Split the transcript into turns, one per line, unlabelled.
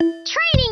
Training!